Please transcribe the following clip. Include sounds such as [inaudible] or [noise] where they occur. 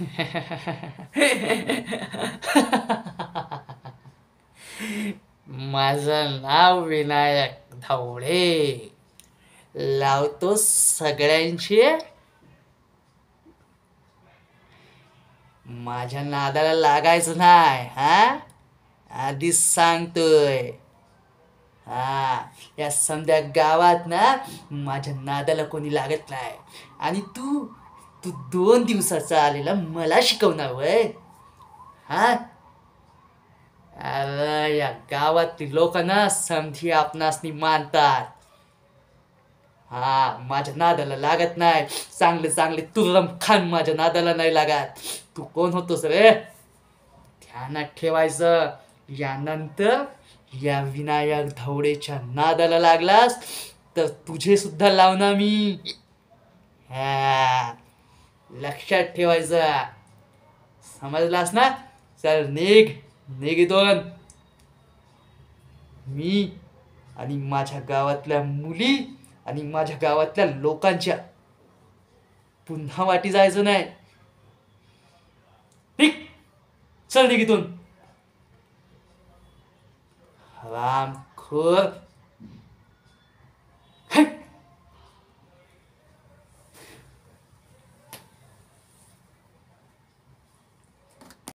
[laughs] माझं नाव विनायक धावडे लावतो सगळ्यांची माझ्या नादाला लागायचं नाही हा? आधीच सांगतोय. हा या संध्या गावात ना माझ्या नादाला कोणी लागत नाही. आणि तू तू दोन दिवसाचा आलेला मला शिकवणार वय. हा? अरे या गावातील लोकांना संधी समधी आपणासनी मानतात. हा माझ्या नादाला लागत नाही. चांगले चांगले तुरम खान माझ्या नादाला नाही लागत. तू कोण होतोस रे? ध्यानात ठेवायचं. यानंतर या विनायक धवडेच्या नादाला लागलास तर तुझे सुद्धा लावणार मी. हा. लक्षात ठेवायचं. समजलास ना चल निघ. निघ दोन मी आणि माझ्या गावातल्या मुली आणि माझ्या गावातल्या लोकांच्या पुन्हा वाटी जायचं नाही. ठीक चल निघितून राम खोर